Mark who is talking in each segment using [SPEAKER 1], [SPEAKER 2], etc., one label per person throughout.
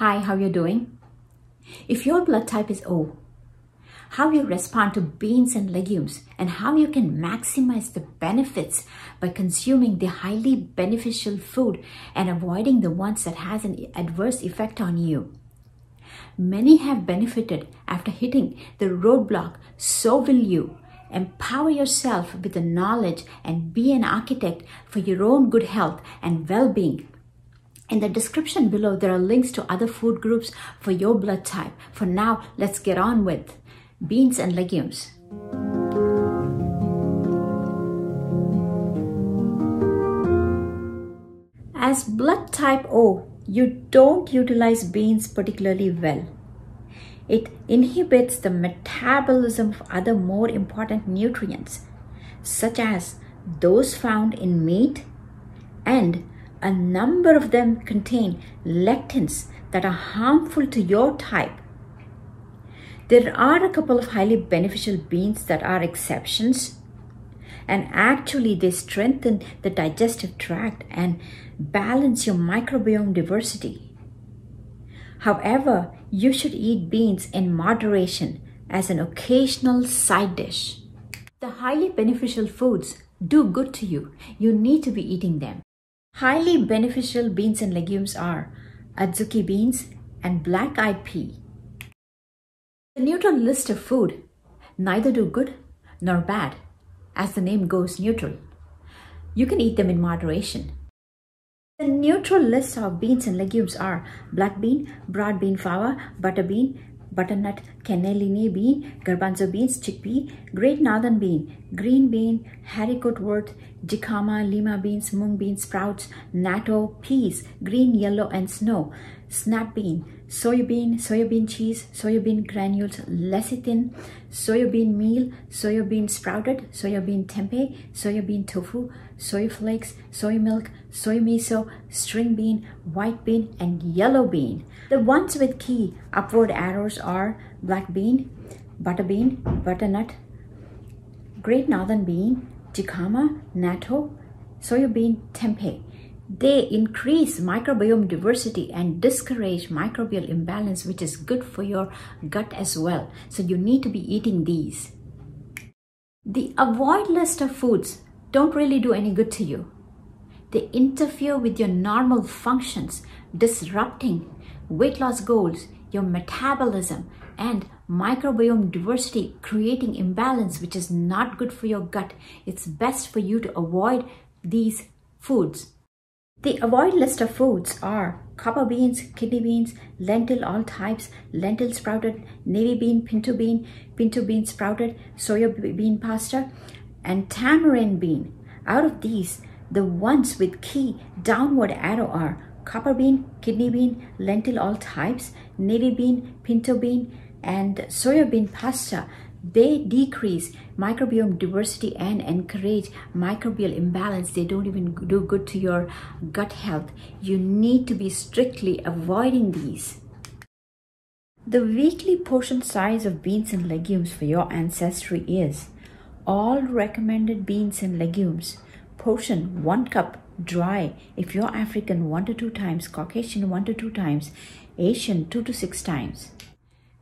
[SPEAKER 1] Hi, how you doing? If your blood type is O, how you respond to beans and legumes and how you can maximize the benefits by consuming the highly beneficial food and avoiding the ones that has an adverse effect on you. Many have benefited after hitting the roadblock, so will you. Empower yourself with the knowledge and be an architect for your own good health and well-being. In the description below, there are links to other food groups for your blood type. For now, let's get on with beans and legumes. As blood type O, you don't utilize beans particularly well. It inhibits the metabolism of other more important nutrients, such as those found in meat, and a number of them contain lectins that are harmful to your type. There are a couple of highly beneficial beans that are exceptions, and actually, they strengthen the digestive tract and balance your microbiome diversity. However, you should eat beans in moderation as an occasional side dish. The highly beneficial foods do good to you. You need to be eating them. Highly beneficial beans and legumes are adzuki beans and black-eyed pea. The neutral list of food neither do good nor bad, as the name goes neutral. You can eat them in moderation. The neutral list of beans and legumes are black bean, broad bean flour, butter bean, butternut, cannellini bean, garbanzo beans, chickpea, great northern bean, green bean, haricot wort, jicama, lima beans, mung beans, sprouts, natto, peas, green, yellow, and snow, snap bean, soybean, soybean cheese, soybean granules, lecithin, soybean meal, soybean sprouted, soybean tempeh, soybean tofu, soy flakes, soy milk, soy miso, string bean, white bean, and yellow bean. The ones with key upward arrows are black bean, butter bean, butternut, great northern bean, jicama, natto, soybean tempeh. They increase microbiome diversity and discourage microbial imbalance, which is good for your gut as well. So you need to be eating these. The avoid list of foods don't really do any good to you. They interfere with your normal functions, disrupting weight loss goals, your metabolism, and microbiome diversity, creating imbalance, which is not good for your gut. It's best for you to avoid these foods. The avoid list of foods are copper beans, kidney beans, lentil all types, lentil sprouted, navy bean, pinto bean, pinto bean sprouted, soya bean pasta, and tamarind bean. Out of these, the ones with key downward arrow are copper bean, kidney bean, lentil all types, navy bean, pinto bean, and soya bean pasta they decrease microbiome diversity and encourage microbial imbalance. They don't even do good to your gut health. You need to be strictly avoiding these. The weekly portion size of beans and legumes for your ancestry is all recommended beans and legumes. Portion 1 cup dry if you're African 1 to 2 times, Caucasian 1 to 2 times, Asian 2 to 6 times.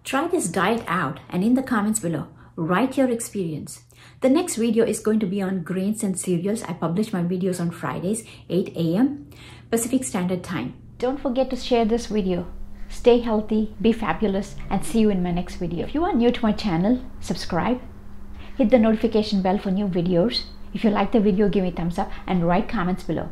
[SPEAKER 1] Try this diet out and in the comments below, write your experience. The next video is going to be on grains and cereals. I publish my videos on Fridays, 8 a.m. Pacific Standard Time. Don't forget to share this video. Stay healthy, be fabulous, and see you in my next video. If you are new to my channel, subscribe. Hit the notification bell for new videos. If you like the video, give me a thumbs up and write comments below.